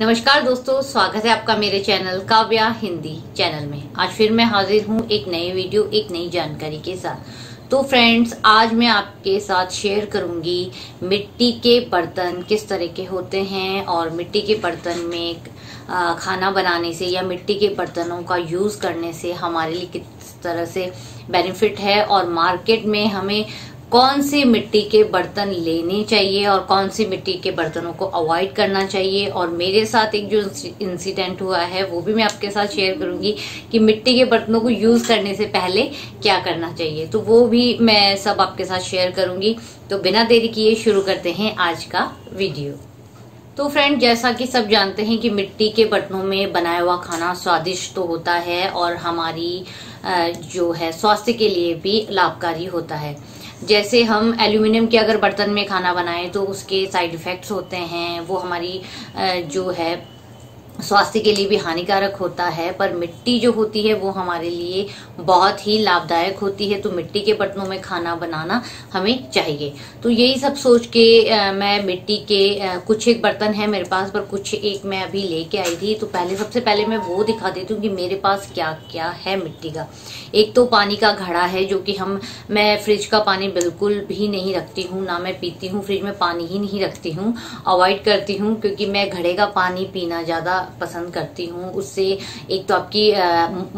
नमस्कार दोस्तों, स्वागत है आपका मेरे चैनल काव्या हिंदी चैनल में। आज फिर मैं हाजिर हूँ एक नई वीडियो, एक नई जानकारी के साथ। तो फ्रेंड्स, आज मैं आपके साथ शेयर करूँगी मिट्टी के बर्तन किस तरह के होते हैं और मिट्टी के बर्तन में खाना बनाने से या मिट्टी के बर्तनों का यूज़ करने से हमारे लिए किस तरह से बेनिफिट है और मार्केट में हमें कौन सी मिट्टी के बर्तन लेने चाहिए और कौन सी मिट्टी के बर्तनों को अवॉइड करना चाहिए? और मेरे साथ एक जो इंसिडेंट हुआ है, वो भी मैं आपके साथ शेयर करूँगी कि मिट्टी के बर्तनों को यूज़ करने से पहले क्या करना चाहिए। तो वो भी मैं सब आपके साथ शेयर करूँगी। तो बिना देरी किए शुरू करते हैं आज का वीडियो तो फ्रेंड जैसा कि सब जानते हैं कि मिट्टी के बर्तनों में बनाया हुआ खाना स्वादिष्ट तो होता है और हमारी जो है स्वास्थ्य के लिए भी लाभकारी होता है। जैसे हम एल्यूमिनियम के अगर बर्तन में खाना बनाएँ तो उसके साइड इफेक्ट्स होते हैं, वो हमारी जो है स्वास्थ्य के लिए भी हानिकारक होता है पर मिट्टी जो होती है वो हमारे लिए बहुत ही लाभदायक होती है। तो मिट्टी के बर्तनों में खाना बनाना हमें चाहिए। तो यही सब सोच के आ, मैं मिट्टी के आ, कुछ एक बर्तन है मेरे पास पर कुछ एक मैं अभी लेके आई थी। तो पहले सबसे पहले मैं वो दिखा देती हूँ कि मेरे पास क्या क्या है मिट्टी का। एक तो पानी का घड़ा है जो कि हम मैं फ्रिज का पानी बिल्कुल भी नहीं रखती हूँ ना मैं पीती हूँ फ्रिज में पानी ही नहीं रखती हूँ। अवॉइड करती हूँ क्योंकि मैं घड़े का पानी पीना ज़्यादा पसंद करती हूँ। उससे एक तो आपकी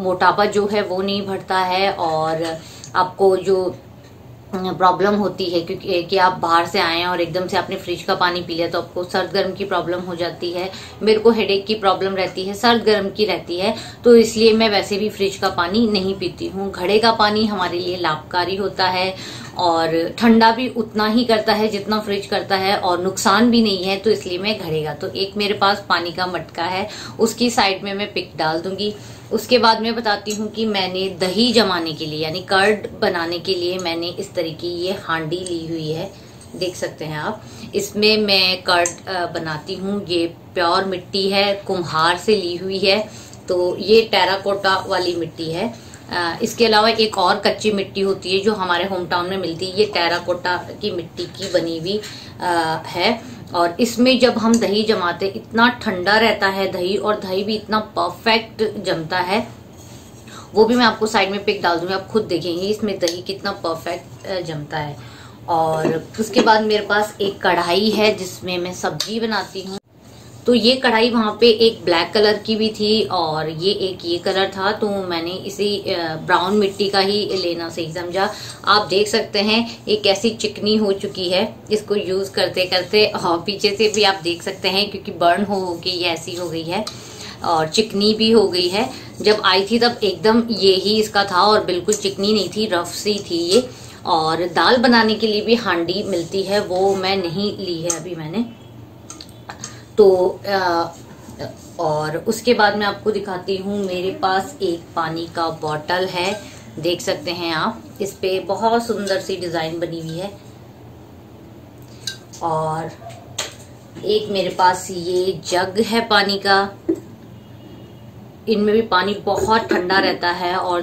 मोटापा जो है वो नहीं बढ़ता है और आपको जो प्रॉब्लम होती है क्योंकि कि आप बाहर से आए हैं और एकदम से आपने फ्रिज का पानी पी लिया तो आपको सर्द गर्म की प्रॉब्लम हो जाती है। मेरे को हेडेक की प्रॉब्लम रहती है, सर्द गर्म की रहती है तो इसलिए मैं वैसे भी फ्रिज का पानी नहीं पीती हूँ। घड़े का पानी हमारे लिए लाभकारी होता है और ठंडा भी उतना ही करता है जितना फ्रिज करता है और नुकसान भी नहीं है तो इसलिए मैं घड़ेगा तो एक मेरे पास पानी का मटका है, उसकी साइड में मैं पिक डाल दूँगी। उसके बाद मैं बताती हूँ कि मैंने दही जमाने के लिए, यानी कर्ड बनाने के लिए मैंने इस तरह की ये हांडी ली हुई है। देख सकते हैं आप। इसमें मैं कर्ड बनाती हूँ। ये प्योर मिट्टी है, कुम्हार से ली हुई है। तो ये टेराकोटा वाली मिट्टी है। इसके अलावा एक और कच्ची मिट्टी होती है जो हमारे होम टाउन में मिलती है। ये टेराकोटा की मिट्टी की बनी हुई है। और इसमें जब हम दही जमाते इतना ठंडा रहता है दही और दही भी इतना परफेक्ट जमता है। वो भी मैं आपको साइड में पिक डाल दूँगी, आप खुद देखेंगे इसमें दही कितना परफेक्ट जमता है। और उसके बाद मेरे पास एक कढ़ाई है जिसमें मैं सब्ज़ी बनाती हूँ। तो ये कढ़ाई वहाँ पे एक ब्लैक कलर की भी थी और ये एक ये कलर था तो मैंने इसी ब्राउन मिट्टी का ही लेना सही समझा। आप देख सकते हैं, ये कैसी चिकनी हो चुकी है। इसको यूज़ करते करते, और पीछे से भी आप देख सकते हैं, क्योंकि बर्न हो गई ये ऐसी हो गई है। और चिकनी भी हो गई है। जब आई थी, तब एकदम ये ही इसका था, और बिल्कुल चिकनी नहीं थी रफ सी थी ये। और दाल बनाने के लिए भी हांडी मिलती है, वो मैं नहीं ली है अभी मैंने। तो आ, और उसके बाद मैं आपको दिखाती हूँ मेरे पास एक पानी का बॉटल है। देख सकते हैं आप इस पे बहुत सुंदर सी डिज़ाइन बनी हुई है। और एक मेरे पास ये जग है पानी का। इनमें भी पानी बहुत ठंडा रहता है और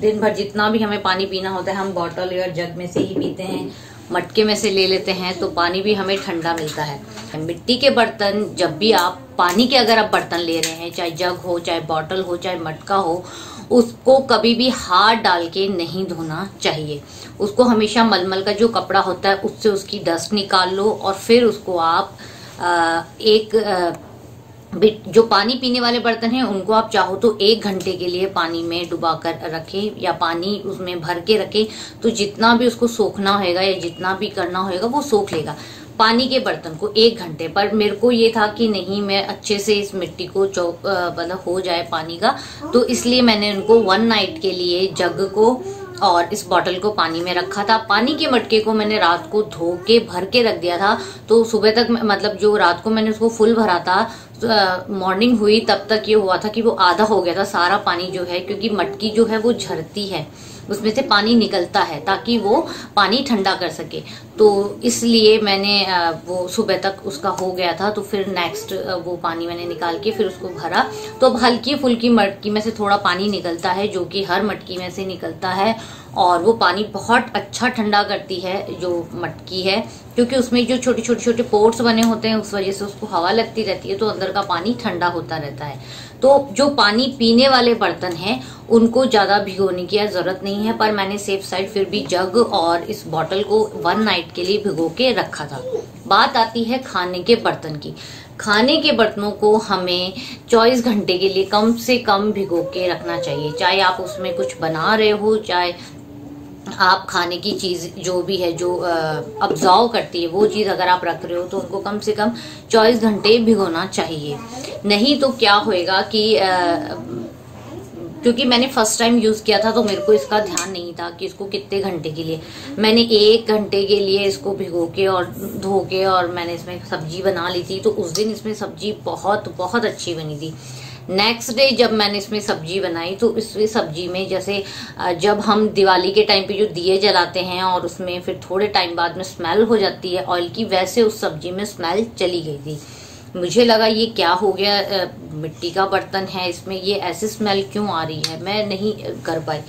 दिन भर जितना भी हमें पानी पीना होता है हम बॉटल या जग में से ही पीते हैं। मटके में से ले लेते हैं तो पानी भी हमें ठंडा मिलता है। मिट्टी के बर्तन, जब भी आप पानी के अगर आप बर्तन ले रहे हैं, चाहे जग हो, चाहे बॉटल हो, चाहे मटका हो, उसको कभी भी हाथ डाल के नहीं धोना चाहिए। उसको हमेशा मलमल का जो कपड़ा होता है, उससे उसकी डस्ट निकाल लो और फिर उसको आप एक जो पानी पीने वाले बर्तन हैं उनको आप चाहो तो एक घंटे के लिए पानी में डुबा कर रखें या पानी उसमें भर के रखें तो जितना भी उसको सोखना होगा या जितना भी करना होगा वो सोख लेगा। पानी के बर्तन को एक घंटे पर मेरे को ये था कि नहीं मैं अच्छे से इस मिट्टी को चौक मतलब हो जाए पानी का तो इसलिए मैंने उनको वन नाइट के लिए जग को और इस बॉटल को पानी में रखा था। पानी के मटके को मैंने रात को धो के भर के रख दिया था तो सुबह तक मतलब जो रात को मैंने उसको फुल भरा था मॉर्निंग हुई, तब तक ये हुआ था कि वो आधा हो गया था, सारा पानी जो है, क्योंकि मटकी जो है वो झरती है। उसमें से पानी निकलता है ताकि वो पानी ठंडा कर सके। तो इसलिए मैंने वो सुबह तक उसका हो गया था तो फिर नेक्स्ट वो पानी मैंने निकाल के फिर उसको भरा। तो अब हल्की फुल्की मटकी में से थोड़ा पानी निकलता है, जो कि हर मटकी में से निकलता है। और वो पानी बहुत अच्छा ठंडा करती है, जो मटकी है, क्योंकि उसमें जो छोटे छोटे छोटे पोर्ट्स बने होते हैं, उस वजह से उसको हवा लगती रहती है तो अंदर का पानी ठंडा होता रहता है। तो जो पानी पीने वाले बर्तन हैं, उनको ज़्यादा भिगोने की ज़रूरत नहीं है, पर मैंने सेफ़ साइड फिर भी जग और इस बॉटल को वन नाइट के लिए भिगो के रखा था। बात आती है खाने के बर्तन की। खाने के बर्तनों को हमें 24 घंटे के लिए कम से कम भिगो के रखना चाहिए। चाहे आप उसमें कुछ बना रहे हो, चाहे आप खाने की चीज़ जो भी है, जो अब्जॉर्व करती है, वो चीज़ अगर आप रख रहे हो तो उनको कम से कम 24 घंटे भिगोना चाहिए। नहीं तो क्या होएगा कि क्योंकि मैंने फ़र्स्ट टाइम यूज़ किया था तो मेरे को इसका ध्यान नहीं था कि इसको कितने घंटे के लिए। मैंने एक घंटे के लिए इसको भिगो के और धो के और मैंने इसमें सब्ज़ी बना ली थी तो उस दिन इसमें सब्ज़ी बहुत बहुत अच्छी बनी थी। नेक्स्ट डे जब मैंने इसमें सब्ज़ी बनाई तो इस सब्ज़ी में जैसे जब हम दिवाली के टाइम पे जो दिए जलाते हैं और उसमें फिर थोड़े टाइम बाद में स्मेल हो जाती है ऑयल की, वैसे उस सब्ज़ी में स्मेल चली गई थी। मुझे लगा ये क्या हो गया मिट्टी का बर्तन है इसमें, ये ऐसी स्मेल क्यों आ रही है? मैं नहीं कर पाई।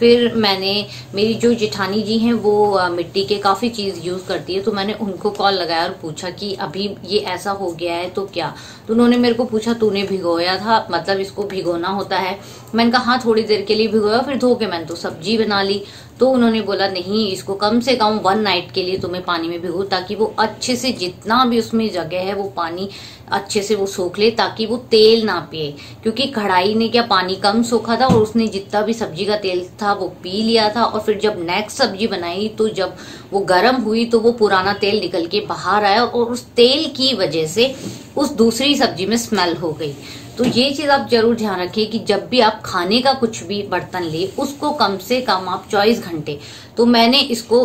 फिर मैंने, मेरी जो जिठानी जी हैं, वो मिट्टी के काफ़ी चीज़ यूज़ करती है तो मैंने उनको कॉल लगाया और पूछा कि अभी ये ऐसा हो गया है तो क्या? तो उन्होंने मेरे को पूछा, तूने भिगोया था? मतलब इसको भिगोना होता है। मैंने कहा हाँ थोड़ी देर के लिए भिगोया, फिर धो के मैंने तो सब्ज़ी बना ली। तो उन्होंने बोला, नहीं, इसको कम से कम वन नाइट के लिए तुम्हें पानी में भिगो, ताकि वो अच्छे से जितना भी उसमें जगह है, वो पानी अच्छे से वो सोख ले, ताकि वो तेल ना पिए। क्योंकि कढ़ाई ने क्या पानी कम सोखा था और उसने जितना भी सब्ज़ी का तेल था वो पी लिया था और फिर जब नेक्स्ट सब्ज़ी बनाई तो जब वो गर्म हुई तो वो पुराना तेल निकल के बाहर आया और उस तेल की वजह से उस दूसरी सब्ज़ी में स्मेल हो गई। तो ये चीज़ आप ज़रूर ध्यान रखिए कि जब भी आप खाने का कुछ भी बर्तन ले, उसको कम से कम आप चौबीस घंटे तो मैंने इसको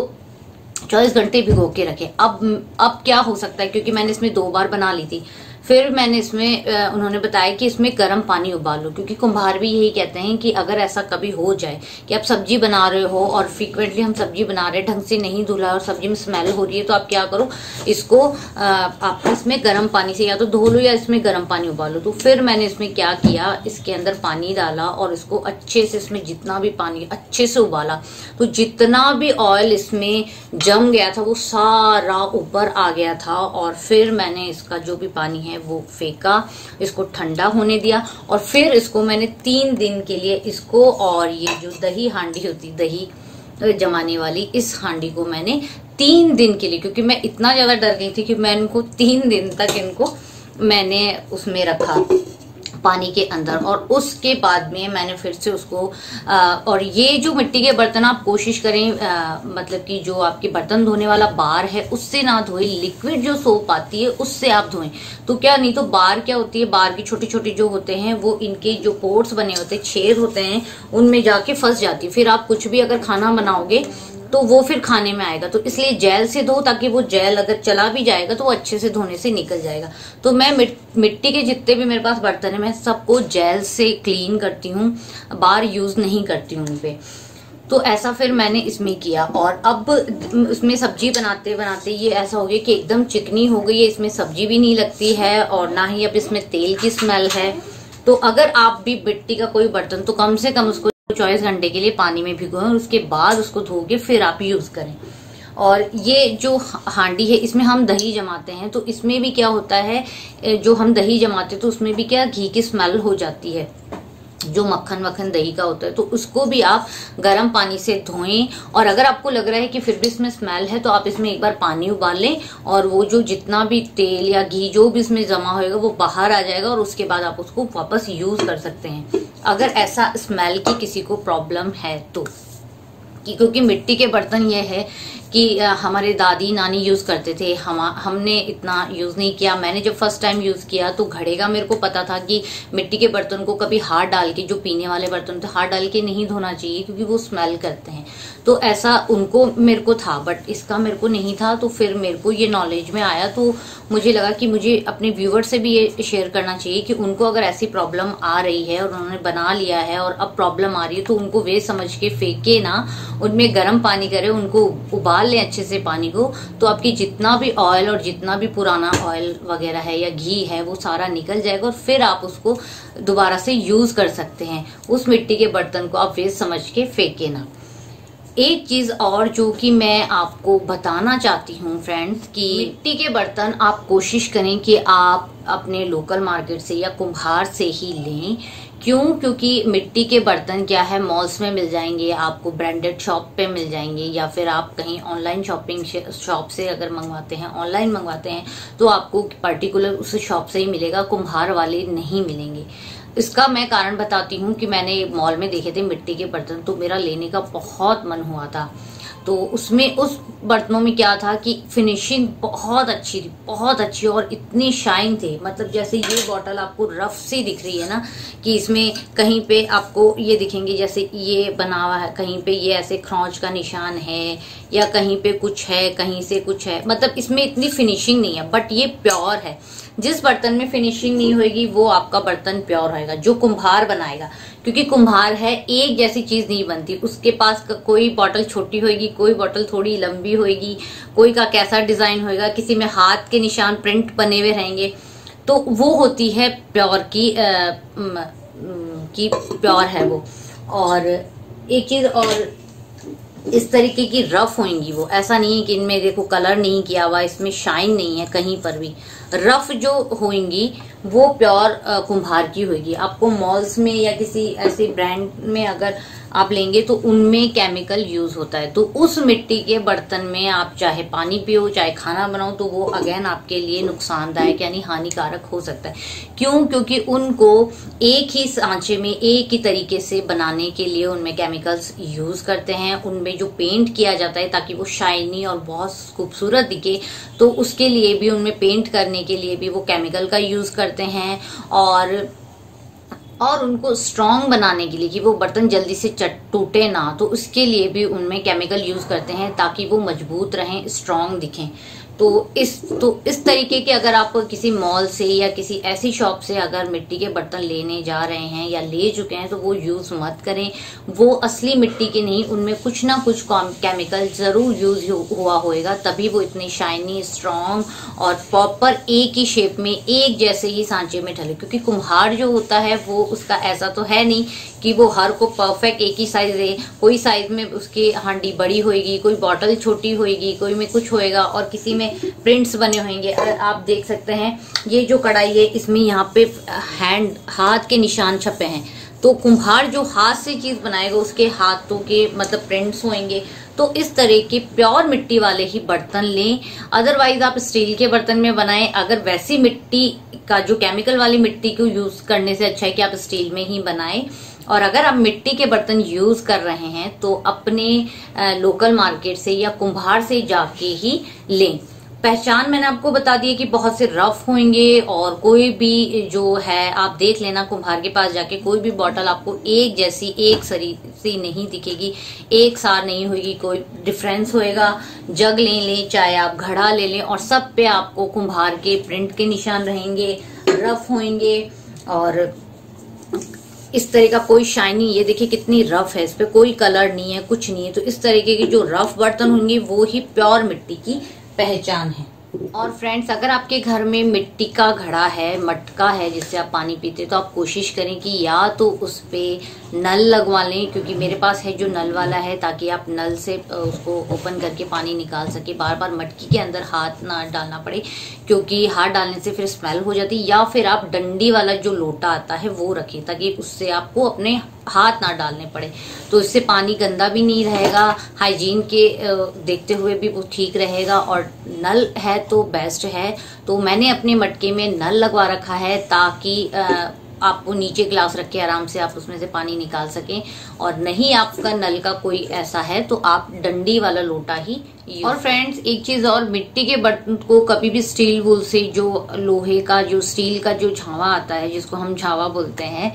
चौबीस घंटे भिगो के रखे। अब अब क्या हो सकता है? क्योंकि मैंने इसमें दो बार बना ली थी। फिर मैंने इसमें उन्होंने बताया कि इसमें गर्म पानी उबालो क्योंकि कुम्हार भी यही कहते हैं कि अगर ऐसा कभी हो जाए कि आप सब्ज़ी बना रहे हो और फ्रिक्वेंटली हम सब्ज़ी बना रहे ढंग से नहीं धुला और सब्ज़ी में स्मेल हो रही है तो आप क्या करो, इसको आप इसमें गर्म पानी से या तो धो लो या इसमें गर्म पानी उबालो तो फिर मैंने इसमें क्या किया, इसके अंदर पानी डाला और इसको अच्छे से इसमें जितना भी पानी अच्छे से उबाला तो जितना भी ऑयल इसमें जम गया था, वो सारा ऊपर आ गया था और फिर मैंने इसका जो भी पानी है वो फेंका, इसको ठंडा होने दिया और फिर इसको मैंने तीन दिन के लिए इसको और ये जो दही हांडी होती, दही जमाने वाली, इस हांडी को मैंने तीन दिन के लिए, क्योंकि मैं इतना ज़्यादा डर गई थी कि मैं इनको तीन दिन तक इनको मैंने उसमें रखा। पानी के अंदर और उसके बाद में मैंने फिर से उसको आ, और ये जो मिट्टी के बर्तन आप कोशिश करें आ, मतलब कि जो आपके बर्तन धोने वाला बार है उससे ना धोए लिक्विड जो सोप आती है उससे आप धोएँ। तो क्या नहीं तो बार क्या होती है बार की छोटी छोटी जो होते हैं वो इनके जो पोर्ट्स बने होते हैं छेद होते हैं उनमें जाके फंस जाती फिर आप कुछ भी अगर खाना बनाओगे तो वो फिर खाने में आएगा। तो इसलिए जेल से धो ताकि वो जेल अगर चला भी जाएगा तो वो अच्छे से धोने से निकल जाएगा। तो मैं मिट्टी के जितने भी मेरे पास बर्तन है, मैं सबको जेल से क्लीन करती हूँ बार यूज़ नहीं करती हूँ उनपे। तो ऐसा फिर मैंने इसमें किया। और अब उसमें सब्ज़ी बनाते बनाते ये ऐसा हो गया कि एकदम चिकनी हो गई है, इसमें सब्ज़ी भी नहीं लगती है और ना ही अब इसमें तेल की स्मेल है। तो अगर आप भी मिट्टी का कोई बर्तन तो कम से कम उसको चौबीस घंटे के लिए पानी में भिगोएँ और उसके बाद उसको धो के फिर आप यूज़ करें। और ये जो हांडी है, इसमें हम दही जमाते हैं तो इसमें भी क्या होता है जो हम दही जमाते हैं तो उसमें भी क्या घी की स्मेल हो जाती है। जो मक्खन वक्खन दही का होता है तो उसको भी आप गर्म पानी से धोएँ। और अगर आपको लग रहा है कि फिर भी इसमें स्मेल है तो आप इसमें एक बार पानी उबाल लें और वो जो जितना भी तेल या घी जो भी इसमें जमा होएगा, वो बाहर आ जाएगा और उसके बाद आप उसको वापस यूज़ कर सकते हैं। अगर ऐसा स्मेल की किसी को प्रॉब्लम है तो। क्योंकि मिट्टी के बर्तन ये है कि हमारे दादी, नानी यूज़ करते थे। हम, हमने इतना यूज़ नहीं किया। मैंने जब फ़र्स्ट टाइम यूज़ किया तो घड़े का मेरे को पता था कि मिट्टी के बर्तन को कभी हाथ डाल के, जो पीने वाले बर्तन थे, हाथ डाल के नहीं धोना चाहिए, क्योंकि वो स्मेल करते हैं। तो ऐसा उनको मेरे को था बट इसका मेरे को नहीं था तो फिर मेरे को ये नॉलेज में आया तो मुझे लगा कि मुझे अपने व्यूवर से भी ये शेयर करना चाहिए कि उनको अगर ऐसी प्रॉब्लम आ रही है और उन्होंने बना लिया है और अब प्रॉब्लम आ रही है तो उनको वे समझ के फेंके ना, उनमें गर्म पानी करे, उनको उबाल लें अच्छे से पानी को तो आपकी जितना भी ऑयल और जितना भी पुराना ऑयल वगैरह है या घी है, वो सारा निकल जाएगा और फिर आप उसको दोबारा से यूज़ कर सकते हैं, उस मिट्टी के बर्तन को आप वेस्ट समझ के फेंके ना। एक चीज़ और जो कि मैं आपको बताना चाहती हूँ फ्रेंड्स कि मिट्टी के बर्तन आप कोशिश करें कि आप अपने लोकल मार्केट से या कुम्हार से ही लें। क्यों? क्योंकि मिट्टी के बर्तन क्या है मॉल्स में मिल जाएँगे आपको ब्रांडेड शॉप पे मिल जाएँगे या फिर आप कहीं ऑनलाइन शॉपिंग शॉप से अगर मंगवाते हैं ऑनलाइन मंगवाते हैं तो आपको पर्टिकुलर उस शॉप से ही मिलेगा कुम्हार वाले नहीं मिलेंगे। इसका मैं कारण बताती हूँ कि मैंने मॉल में देखे थे मिट्टी के बर्तन तो मेरा लेने का बहुत मन हुआ था। तो उसमें, उस बर्तनों में क्या था कि फिनिशिंग बहुत अच्छी थी, बहुत अच्छी और इतनी शाइन थे। मतलब जैसे ये बॉटल आपको रफ सी दिख रही है ना, कि इसमें कहीं पे आपको ये दिखेंगे जैसे ये बना हुआ है, कहीं पे ये ऐसे खरोंच का निशान है, या कहीं पे कुछ है, कहीं से कुछ है। मतलब इसमें इतनी फिनिशिंग नहीं है बट ये प्योर है। जिस बर्तन में फिनिशिंग नहीं होगी वो आपका बर्तन प्योर होएगा जो कुम्हार बनाएगा। क्योंकि कुम्हार है, एक जैसी चीज़ नहीं बनती। उसके पास कोई बॉटल छोटी होगी कोई बॉटल थोड़ी लंबी होगी कोई का कैसा डिज़ाइन होएगा, किसी में हाथ के निशान प्रिंट बने हुए रहेंगे। तो वो होती है प्योर की की प्योर है वो। और एक चीज़ और, इस तरीके की रफ होंगी वो। ऐसा नहीं है कि इनमें देखो कलर नहीं किया हुआ, इसमें शाइन नहीं है कहीं पर भी। रफ जो होंगी, वो प्योर कुम्हार की होगी। आपको मॉल्स में या किसी ऐसे ब्रांड में अगर आप लेंगे तो उनमें केमिकल यूज़ होता है। तो उस मिट्टी के बर्तन में आप चाहे पानी पियो, चाहे खाना बनाओ तो वो अगेन आपके लिए नुकसानदायक यानी हानिकारक हो सकता है। क्यों? क्योंकि उनको एक ही सांचे में, एक ही तरीके से बनाने के लिए उनमें केमिकल्स यूज़ करते हैं। उनमें जो पेंट किया जाता है ताकि वो शाइनी और बहुत खूबसूरत दिखे तो उसके लिए भी, उनमें पेंट करने के लिए भी वो केमिकल का यूज़ करते हैं। और और उनको स्ट्रांग बनाने के लिए कि वो बर्तन जल्दी से चट, टूटे ना तो उसके लिए भी उनमें केमिकल यूज़ करते हैं ताकि वो मज़बूत रहें स्ट्रांग दिखें। तो इस तो इस तरीके के अगर आप किसी मॉल से या किसी ऐसी शॉप से अगर मिट्टी के बर्तन लेने जा रहे हैं या ले चुके हैं तो वो यूज़ मत करें। वो असली मिट्टी के नहीं, उनमें कुछ ना कुछ केमिकल ज़रूर यूज़ हुआ होएगा, तभी वो इतनी शाइनी स्ट्रांग और प्रॉपर एक ही शेप में, एक जैसे ही सांचे में ढले। क्योंकि कुम्हार जो होता है, वो उसका ऐसा तो है नहीं कि वो हर को परफेक्ट एक ही साइज़ दे। कोई साइज़ में उसकी हांडी बड़ी होएगी, कोई बॉटल छोटी होएगी, कोई में कुछ होएगा और किसी में प्रिंट्स बने होंगे आप देख सकते हैं, ये जो कढ़ाई है, इसमें यहाँ पे हैंड हाथ के निशान छपे हैं। तो कुम्हार जो हाथ से चीज़ बनाएगा, उसके हाथों के मतलब प्रिंट्स होंगे तो इस तरह के प्योर मिट्टी वाले ही बर्तन लें। अदरवाइज़ आप स्टील के बर्तन में बनाएँ। अगर वैसी मिट्टी का, जो केमिकल वाली मिट्टी को यूज़ करने से अच्छा है कि आप स्टील में ही बनाएँ। और अगर आप मिट्टी के बर्तन यूज़ कर रहे हैं तो अपने लोकल मार्केट से या कुम्हार से जाके ही लें। पहचान मैंने आपको बता दी है कि बहुत से रफ होंगे और कोई भी जो है, आप देख लेना कुम्हार के पास जाके कोई भी बॉटल आपको एक जैसी, एक सरी सी नहीं दिखेगी, एक सार नहीं होगी, कोई डिफरेंस होएगा। जग ले लें, चाहे आप घड़ा ले लें और सब पे आपको कुम्हार के प्रिंट के निशान रहेंगे रफ होंगे और इस तरह का कोई शाइनिंग ये देखिए कितनी रफ है, इस पर कोई कलर नहीं है, कुछ नहीं है। तो इस तरीके की जो रफ बर्तन होंगे, वो ही प्योर मिट्टी की पहचान है। और फ्रेंड्स अगर आपके घर में मिट्टी का घड़ा है, मटका है, जिससे आप पानी पीते तो आप कोशिश करें कि या तो उस पर नल लगवा लें, क्योंकि मेरे पास है जो नल वाला है, ताकि आप नल से उसको ओपन करके पानी निकाल सके। बार बार मटकी के अंदर हाथ ना डालना पड़े, क्योंकि हाथ डालने से फिर स्मेल हो जाती, या फिर आप डंडी वाला जो लोटा आता है, वो रखें, ताकि उससे आपको अपने हाथ ना डालने पड़े। तो इससे पानी गंदा भी नहीं रहेगा, हाइजीन के देखते हुए भी वो ठीक रहेगा, और नल है तो बेस्ट है। तो मैंने अपने मटके में नल लगवा रखा है, ताकि आप वो नीचे ग्लास रख के आराम से आप उसमें से पानी निकाल सकें। और नहीं आपका नल का कोई ऐसा है तो आप डंडी वाला लोटा ही और फ्रेंड्स एक चीज़ और, मिट्टी के बर्तन को कभी भी स्टील वूल से जो लोहे का, जो स्टील का जो झावा आता है, जिसको हम झावा बोलते हैं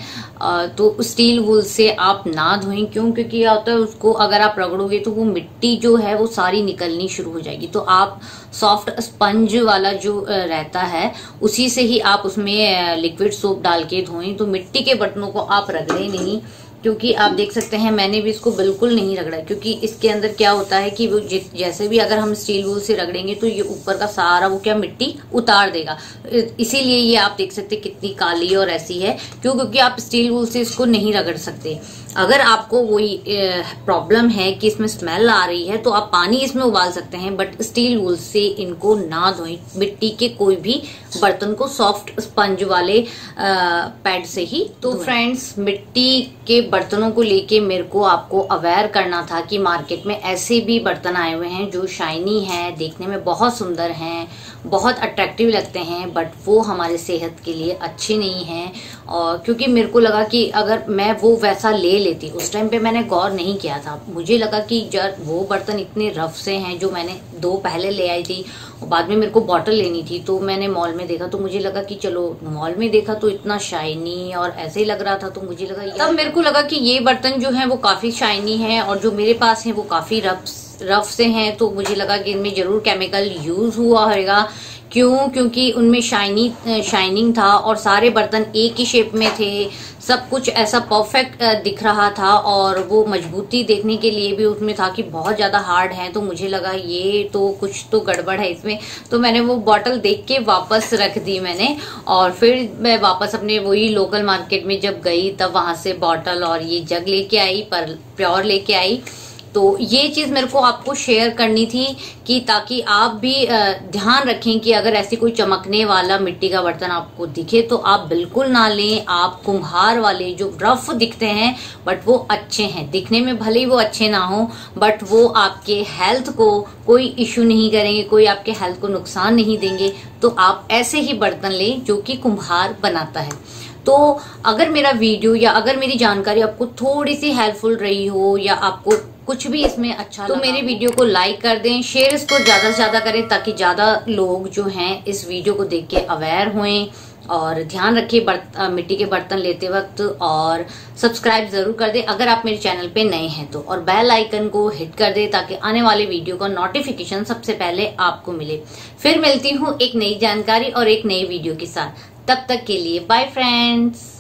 तो स्टील वूल से आप ना धोएँ। क्यों? क्योंकि क्या होता है, उसको अगर आप रगड़ोगे तो वो मिट्टी जो है, वो सारी निकलनी शुरू हो जाएगी। तो आप सॉफ्ट स्पंज वाला जो रहता है, उसी से ही आप उसमें लिक्विड सोप डाल के धोएँ। तो मिट्टी के बर्तनों को आप रगड़े नहीं। क्योंकि आप देख सकते हैं, मैंने भी इसको बिल्कुल नहीं रगड़ा क्योंकि इसके अंदर क्या होता है कि वो जैसे भी अगर हम स्टील वूल से रगड़ेंगे तो ये ऊपर का सारा वो क्या मिट्टी उतार देगा। इसीलिए ये आप देख सकते कितनी काली और ऐसी है, क्यों? क्योंकि आप स्टील वूल से इसको नहीं रगड़ सकते। अगर आपको वही प्रॉब्लम है कि इसमें स्मेल आ रही है तो आप पानी इसमें उबाल सकते हैं बट स्टील वूल से इनको ना धोएँ। मिट्टी के कोई भी बर्तन को सॉफ्ट स्पंज वाले पैड से ही तो फ्रेंड्स मिट्टी के बर्तनों को लेके मेरे को आपको अवेयर करना था कि मार्केट में ऐसे भी बर्तन आए हुए हैं जो शाइनी है देखने में बहुत सुंदर हैं बहुत अट्रैक्टिव लगते हैं बट वो हमारे सेहत के लिए अच्छे नहीं हैं। और क्योंकि मेरे को लगा कि अगर मैं वो वैसा ले लेती, उस टाइम पे मैंने गौर नहीं किया था। मुझे लगा कि जब वो बर्तन इतने रफ से हैं जो मैंने दो पहले ले आई थी, और बाद में मेरे को बॉटल लेनी थी तो मैंने मॉल में देखा तो मुझे लगा कि चलो मॉल में देखा तो इतना शाइनी और ऐसे ही लग रहा था तो मुझे लगा तब मेरे को लगा कि ये बर्तन जो है, वो काफ़ी शाइनी है और जो मेरे पास है, वो काफ़ी रफ रफ से हैं तो मुझे लगा कि इनमें ज़रूर केमिकल यूज़ हुआ होगा क्यों? क्योंकि उनमें शाइनी शाइनिंग था और सारे बर्तन एक ही शेप में थे। सब कुछ ऐसा परफेक्ट दिख रहा था और वो मजबूती देखने के लिए भी उसमें था कि बहुत ज़्यादा हार्ड है तो मुझे लगा ये तो कुछ तो गड़बड़ है इसमें। तो मैंने वो बॉटल देख के वापस रख दी मैंने और फिर मैं वापस अपने वही लोकल मार्केट में जब गई, तब वहाँ से बॉटल और ये जग लेके आई, पर प्योर लेके आई। तो ये चीज़ मेरे को आपको शेयर करनी थी कि ताकि आप भी ध्यान रखें कि अगर ऐसी कोई चमकने वाला मिट्टी का बर्तन आपको दिखे तो आप बिल्कुल ना लें। आप कुम्हार वाले जो रफ दिखते हैं बट वो अच्छे हैं। दिखने में भले ही वो अच्छे ना हो बट वो आपके हेल्थ को कोई इश्यू नहीं करेंगे, कोई आपके हेल्थ को नुकसान नहीं देंगे। तो आप ऐसे ही बर्तन लें जो कि कुम्हार बनाता है। तो अगर मेरा वीडियो या अगर मेरी जानकारी आपको थोड़ी सी हेल्पफुल रही हो, या आपको कुछ भी इसमें अच्छा तो मेरे वीडियो को लाइक कर दें शेयर इसको ज़्यादा से ज़्यादा करें ताकि ज़्यादा लोग जो हैं इस वीडियो को देख के अवेयर हुए और ध्यान रखिए मिट्टी के बर्तन लेते वक्त और सब्सक्राइब ज़रूर कर दे। अगर आप मेरे चैनल पे नए हैं तो और बेल आइकन को हिट कर दे ताकि आने वाले वीडियो का नोटिफिकेशन सबसे पहले आपको मिले। फिर मिलती हूँ एक नई जानकारी और एक नई वीडियो के साथ। तब तक के लिए बाय फ्रेंड्स